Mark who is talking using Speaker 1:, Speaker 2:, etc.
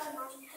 Speaker 1: Bye.